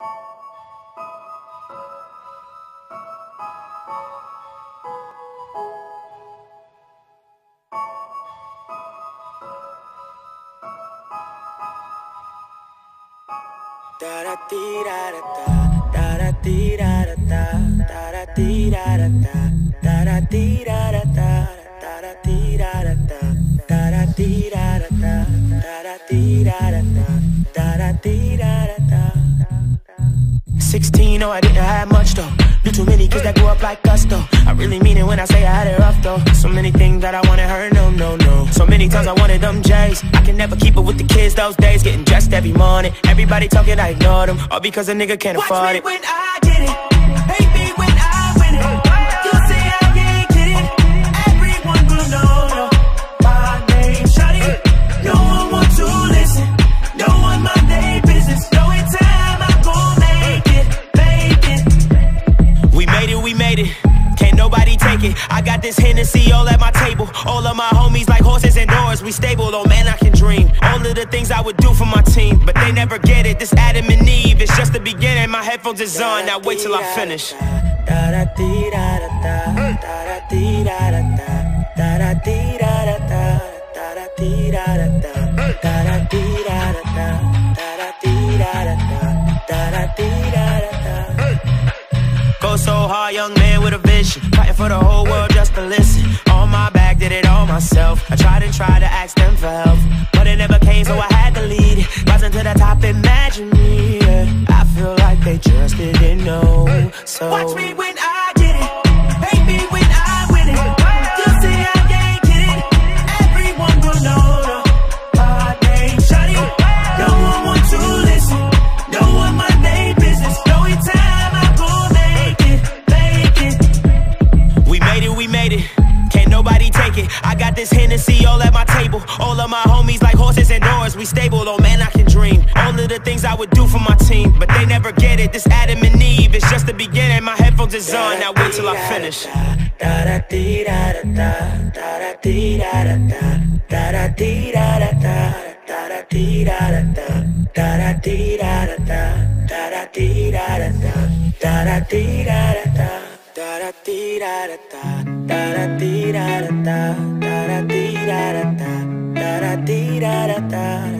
Da da dee da da da da da dee da da da da da dee da da da da da dee da da da da da dee da 16, no, I didn't have much though. Knew too many kids that grew up like us though. I really mean it when I say I had it rough though. So many things that I wanted her, no, no, no. So many times I wanted them J's. I can never keep it with the kids those days. Getting dressed every morning. Everybody talking, I ignored them. All because a nigga can't Watch afford it. when I Hennessy all at my table. All of my homies like horses and doors. We stable, oh man, I can dream. All of the things I would do for my team, but they never get it. This Adam and Eve, it's just the beginning. My headphones is on. Now wait till I finish. Go so hard, young man with a vision. Fighting for the whole world just to listen. On my back, did it all myself. I tried and tried to ask them for help. But it never came, so I had to lead. Rising to the top, imagine me. yeah. I feel like they just didn't know. So Watch me I got this Hennessy all at my table. All of my homies like horses and doors. We stable, oh man, I can dream. All of the things I would do for my team, but they never get it. This Adam and Eve, it's just the beginning. My headphones is on. Now wait till I finish. Da da dee da da da da da dee da da da da da dee da da da da da dee da da da da da dee da da da tara tira ta tara tira ta